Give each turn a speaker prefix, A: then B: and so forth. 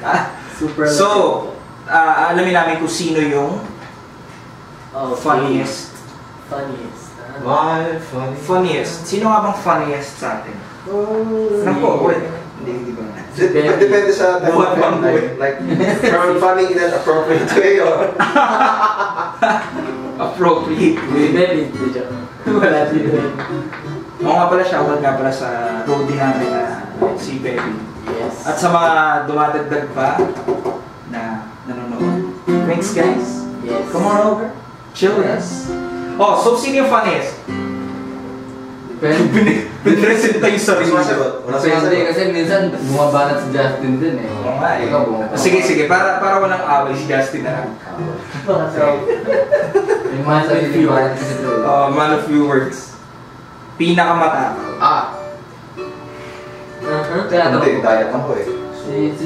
A: Super
B: So, ah, alamin namin kung sino yung
A: oh,
B: funniest.
A: Funniest. ah.
C: My funny.
B: Funniest. Sino nga bang funniest sa atin?
A: Oh,
B: Nako, wait. Hindi, hindi ba?
C: Dep- Depende sa
B: Buhat bang
C: like, like, from funny in an appropriate way or
B: Appropriate.
A: Hindi, hindi, hindi joke. Wala din.
B: Oo nga pala, shoutout nga pala sa roadie namin na si Baby.
A: Yes.
B: At sa mga dumadagdag pa na nanonood. Thanks guys.
A: yes.
B: Come on over. Chill with us. Oh, so sino yung funniest?
A: Depende.
B: Pinresent tayo sa
C: sumasagot. Walang
A: Depende
C: sumasagot.
A: kasi minsan bumabanat si Justin din eh.
B: Oo nga eh. Sige, sige. Para, para walang away si Justin na lang.
A: So, yung mga sarili ko.
B: Uh, man of few words. Pinakamatapang.
A: Ah! Uh-huh. Kaya
C: Hindi,
A: ito.
C: diet ako eh.
A: Si, si